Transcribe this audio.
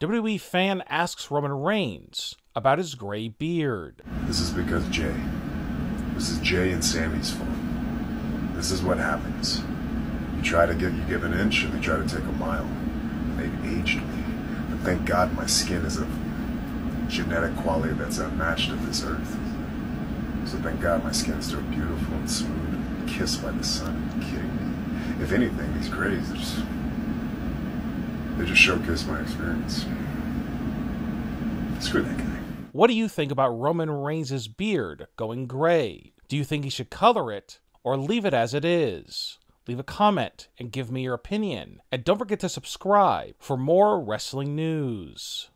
WWE fan asks Roman Reigns about his gray beard. This is because Jey. This is Jey and Sami's fault. This is what happens. You try to get you give an inch and they try to take a mile. They've aged me. But thank God my skin is of genetic quality that's unmatched of this earth. So thank God my skin's still beautiful and smooth, and kissed by the sun. Are you kidding me? If anything, these grays, are just, they just showcase my experience. Screw that guy. What do you think about Roman Reigns' beard going gray? Do you think he should color it or leave it as it is? Leave a comment and give me your opinion. And don't forget to subscribe for more wrestling news.